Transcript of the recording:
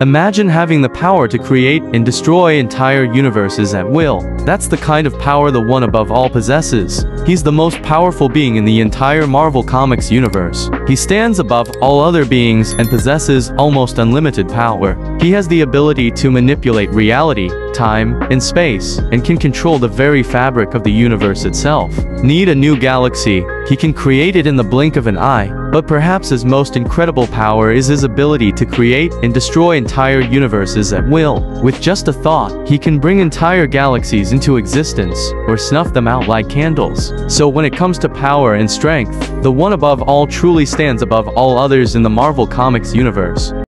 Imagine having the power to create and destroy entire universes at will. That's the kind of power the one above all possesses. He's the most powerful being in the entire Marvel Comics universe. He stands above all other beings and possesses almost unlimited power. He has the ability to manipulate reality, time, and space, and can control the very fabric of the universe itself. Need a new galaxy, he can create it in the blink of an eye, but perhaps his most incredible power is his ability to create and destroy entire universes at will. With just a thought, he can bring entire galaxies into existence, or snuff them out like candles. So when it comes to power and strength, the one above all truly stands above all others in the Marvel Comics universe.